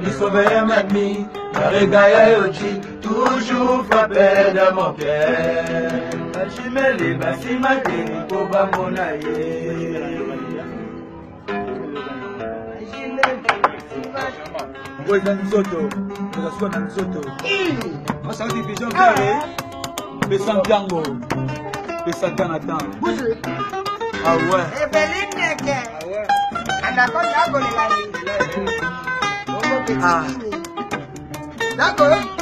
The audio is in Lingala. lisobeye mami maregaya yoci toujours frappe da moke bashimeli basima te kobambo na ye boys na nzoto ozasuka na nzoto masauti vision vere besantiango et Satan attend. Ah ouais. Et Béline n'est qu'un. D'accord, d'accord, les gars. Ah. D'accord.